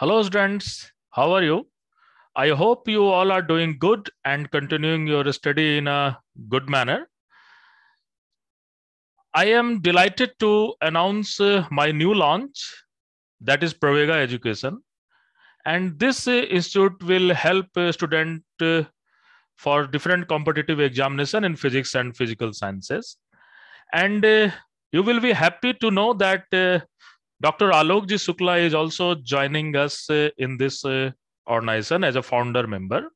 Hello, students. How are you? I hope you all are doing good and continuing your study in a good manner. I am delighted to announce uh, my new launch, that is Pravegaa Education. And this uh, institute will help uh, student for different competitive examination in physics and physical sciences. And you will be happy to know that Dr. Alokji Sukla is also joining us uh, in this uh, organization as a founder member.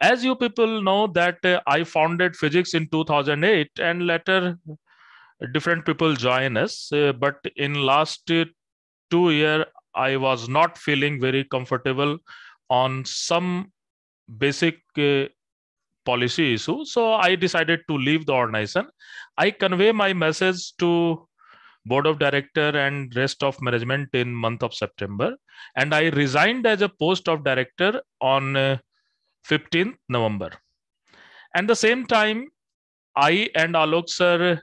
As you people know that uh, I founded physics in 2008 and later different people join us. Uh, but in last uh, two year, I was not feeling very comfortable on some basic uh, policy issue. So I decided to leave the organization. I convey my message to board of director and rest of management in month of september. And i resigned as a post of director on uh, 15th november. And the same time i and alok sir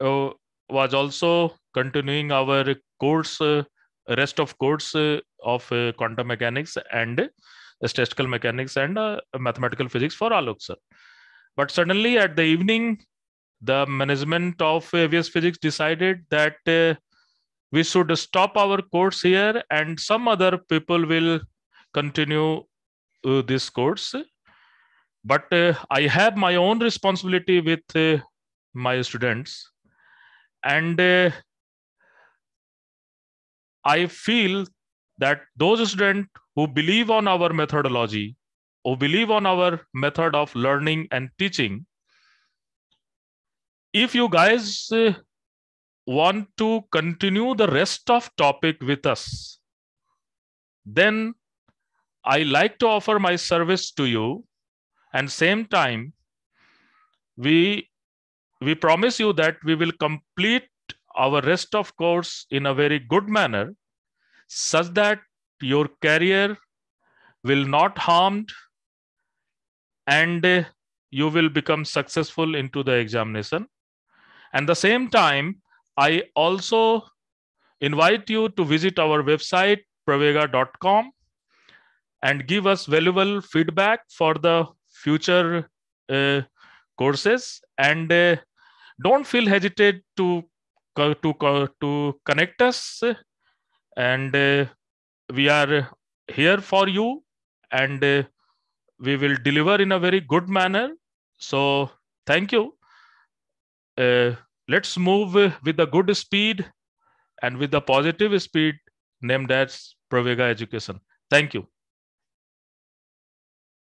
uh, was also continuing our course uh, rest of course uh, of uh, quantum mechanics and statistical mechanics and uh, mathematical physics for alok sir. But suddenly at the evening the management of AVS Physics decided that uh, we should stop our course here and some other people will continue uh, this course. But uh, I have my own responsibility with uh, my students. And uh, I feel that those students who believe on our methodology, who believe on our method of learning and teaching, if you guys uh, want to continue the rest of topic with us then i like to offer my service to you. And same time we we promise you that we will complete our rest of course in a very good manner such that your career will not harmed and uh, you will become successful into the examination and the same time, I also invite you to visit our website, pravegaa.com, and give us valuable feedback for the future uh, courses. And uh, don't feel hesitate to to to connect us. And uh, we are here for you, and uh, we will deliver in a very good manner. So thank you uh, let's move with a good speed and with the positive speed named as Pravegaa Education. Thank you.